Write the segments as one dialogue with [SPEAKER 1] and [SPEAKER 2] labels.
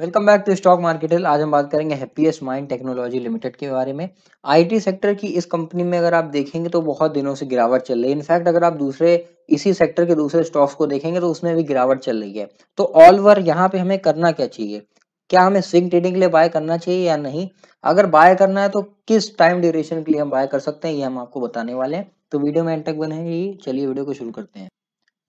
[SPEAKER 1] Welcome back to stock market आज हम बात करेंगे हैप्पीएस्ट माइंड टेक्नोलॉजी लिमिटेड के बारे में। आईटी सेक्टर की इस कंपनी में अगर आप देखेंगे तो बहुत दिनों से गिरावट चल रही है। इनफैक्ट अगर आप दूसरे, इसी सेक्टर के दूसरे स्टॉक्स को देखेंगे तो उसमें भी गिरावट चल रही है। तो ऑल ओवर यहाँ पे हमें करना क्या चाहिए? क्या हमें स्विंग ट्रेडिंग के लिए बाय करना चाहिए या नहीं? अगर बाय करना है तो किस टाइम ड्यूरेशन के लिए हम बाय कर सकते हैं, ये हम आपको बताने वाले हैं। तो वीडियो में एंड तक बने चलिए वीडियो को शुरू करते हैं।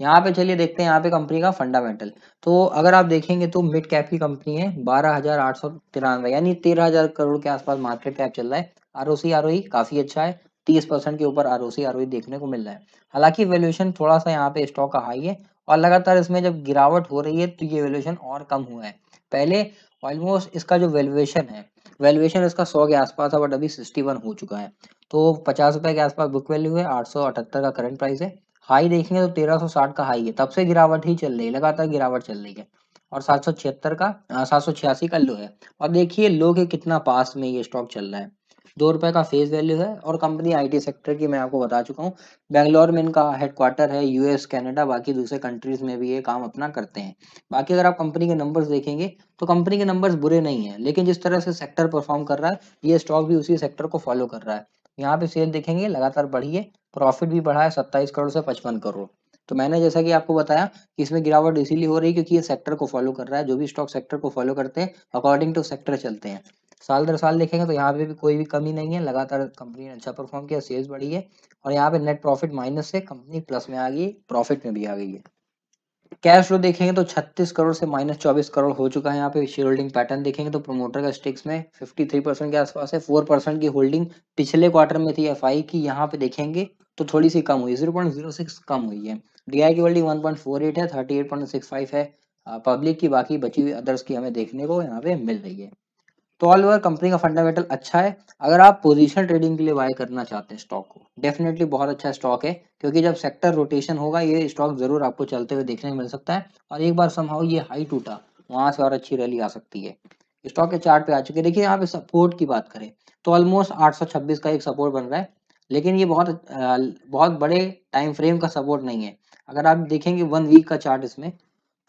[SPEAKER 1] यहाँ पे चलिए देखते हैं यहाँ पे कंपनी का फंडामेंटल तो अगर आप देखेंगे तो मिड कैप की कंपनी है, बारह हज़ार आठ सौ तिरानवे, यानी तेरह हज़ार करोड़ के आसपास मार्केट कैप चल रहा है। R O C R O काफ़ी अच्छा है। तीस परसेंट के ऊपर R O C R O देखने को मिल रहा है। हालाँकि वैल्यूएशन थोड़ा सा यहाँ पे स्टॉक का हाई है और लगातार इसमें जब गिरावट हो रही है तो ये वैल्यूएशन और कम हुआ है। पहले ऑलमोस्ट इसका जो वैल्यूएशन है वैल्यूएशन इसका सौ के आसपास है बट अभी सिक्सटी वन हो चुका है। तो पचास रुपए के आसपास बुक वैल्यू है, आठ सौ अठहत्तर का करंट प्राइस है। हाई देखेंगे तो 1360 का हाई है। तब से गिरावट ही चल रही है, लगातार गिरावट चल रही है। और सात सौ छिहत्तर का सात सौ छियासी का लो है। और देखिए लो के कितना पास में ये स्टॉक चल रहा है। दो रुपए का फेस वैल्यू है और कंपनी आईटी सेक्टर की मैं आपको बता चुका हूँ। बेंगलोर में इनका हेडक्वार्टर है यूएस कनाडा बाकी दूसरे कंट्रीज़ में भी ये काम अपना करते हैं। बाकी अगर आप कंपनी के नंबर्स देखेंगे तो कंपनी के नंबर्स बुरे नहीं है, लेकिन जिस तरह से सेक्टर परफॉर्म कर रहा है, ये स्टॉक भी उसी सेक्टर को फॉलो कर रहा है। यहाँ पे सेल देखेंगे, लगातार बढ़ी है प्रॉफिट भी बढ़ा है सत्ताईस करोड़ से पचपन करोड़। तो मैंने जैसा कि आपको बताया कि इसमें गिरावट इसीलिए हो रही है क्योंकि ये सेक्टर को फॉलो कर रहा है, जो भी स्टॉक सेक्टर को फॉलो करते हैं अकॉर्डिंग टू सेक्टर चलते हैं। साल दर साल देखेंगे तो यहाँ पे भी कोई भी कमी नहीं है, लगातार कंपनी ने अच्छा परफॉर्म किया सेल्स बढ़ी है, और यहाँ पे नेट प्रॉफिट माइनस से कंपनी प्लस में आ गई प्रॉफिट में भी आ गई है। कैश फ्लो देखेंगे तो 36 करोड़ से माइनस चौबीस करोड़ हो चुका है यहाँ पे शेयर होल्डिंग पैटर्न देखेंगे तो प्रोमोटर का स्टेक्स में 53 परसेंट के आसपास है 4 परसेंट की होल्डिंग पिछले क्वार्टर में थी एफआई की, यहाँ पे देखेंगे तो थोड़ी सी कम हुई 0.06 कम हुई है। डी की होल्डिंग 1.48 है 38.65 है। पब्लिक की बाकी बची हुई अदर्स की हमें देखने को यहाँ पे मिल रही है। तो ऑल ओवर कंपनी का फंडामेंटल अच्छा है। अगर आप पोजीशन ट्रेडिंग के लिए बाय करना चाहते हैं स्टॉक को डेफिनेटली बहुत अच्छा स्टॉक है, क्योंकि जब सेक्टर रोटेशन होगा, ये स्टॉक ज़रूर आपको चलते हुए देखने को मिल सकता है। और एक बार समहाउ ये हाई टूटा, वहाँ से और अच्छी रैली आ सकती है। स्टॉक के चार्ट पे आ चुके देखिए, यहाँ पे सपोर्ट की बात करें तो ऑलमोस्ट 826 का एक सपोर्ट बन रहा है, लेकिन ये बहुत बहुत बड़े टाइम फ्रेम का सपोर्ट नहीं है। अगर आप देखेंगे वन वीक का चार्ट इसमें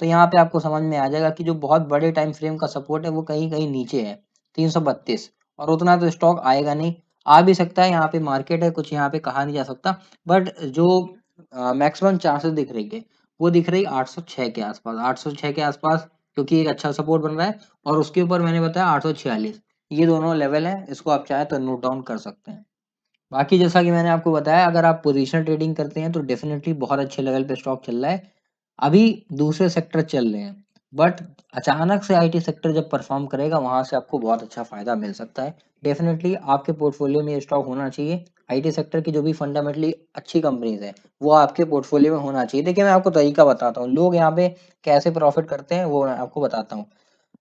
[SPEAKER 1] तो यहाँ पे आपको समझ में आ जाएगा कि जो बहुत बड़े टाइम फ्रेम का सपोर्ट है, वो कहीं कहीं नीचे है 332 और उतना तो स्टॉक आएगा नहीं आ भी सकता है, यहाँ पे मार्केट है, कुछ यहाँ पे कहा नहीं जा सकता बट जो मैक्सिमम चांसेस दिख रही है, वो दिख रही 806 के आसपास 806 के आसपास, क्योंकि एक अच्छा सपोर्ट बन रहा है, और उसके ऊपर मैंने बताया 846 ये दोनों लेवल है, इसको आप चाहे तो नोट डाउन कर सकते हैं। बाकी जैसा कि मैंने आपको बताया, अगर आप पोजीशन ट्रेडिंग करते हैं तो डेफिनेटली बहुत अच्छे लेवल पे स्टॉक चल रहा है, अभी दूसरे सेक्टर चल रहे हैं बट अचानक से आईटी सेक्टर जब परफॉर्म करेगा, वहाँ से आपको बहुत अच्छा फ़ायदा मिल सकता है। डेफिनेटली आपके पोर्टफोलियो में स्टॉक होना चाहिए। आईटी सेक्टर की जो भी फंडामेंटली अच्छी कंपनीज़ है, वो आपके पोर्टफोलियो में होना चाहिए। देखिए, मैं आपको तरीका बताता हूँ। लोग यहाँ पे कैसे प्रॉफिट करते हैं, वो मैं आपको बताता हूँ।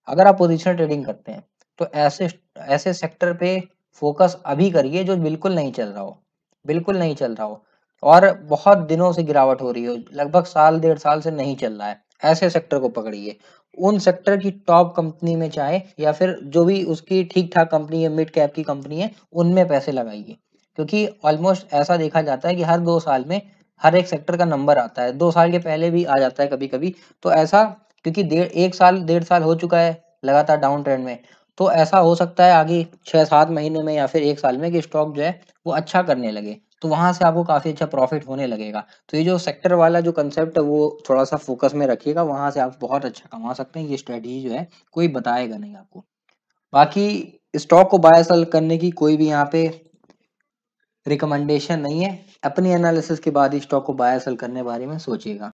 [SPEAKER 1] अगर आप पोजिशन ट्रेडिंग करते हैं तो ऐसे ऐसे सेक्टर पे फोकस अभी करिए जो बिल्कुल नहीं चल रहा हो। बिल्कुल नहीं चल रहा हो। और बहुत दिनों से गिरावट हो रही हो। लगभग साल, डेढ़ साल से नहीं चल रहा है। ऐसे सेक्टर को पकड़िए उन सेक्टर की टॉप कंपनी में चाहे, या फिर जो भी उसकी ठीक ठाक कंपनी है मिड कैप की कंपनी है, उनमें पैसे लगाइए। क्योंकि ऑलमोस्ट ऐसा देखा जाता है कि हर दो साल में हर एक सेक्टर का नंबर आता है। दो साल के पहले भी आ जाता है कभी कभी तो ऐसा, क्योंकि डेढ़, एक साल, डेढ़ साल हो चुका है लगातार डाउन ट्रेंड में तो ऐसा हो सकता है आगे छह सात महीने में या फिर एक साल में कि स्टॉक जो है, वो अच्छा करने लगे। तो वहाँ से आपको काफ़ी अच्छा प्रॉफिट होने लगेगा। तो ये जो सेक्टर वाला जो कंसेप्ट है, वो थोड़ा सा फोकस में रखिएगा, वहाँ से आप बहुत अच्छा कमा सकते हैं। ये स्ट्रेटजी जो है, कोई बताएगा नहीं आपको। बाकी स्टॉक को बाय सेल करने की कोई भी यहाँ पे रिकमेंडेशन नहीं है। अपनी एनालिसिस के बाद ही स्टॉक को बाय सेल करने बारे में सोचिएगा।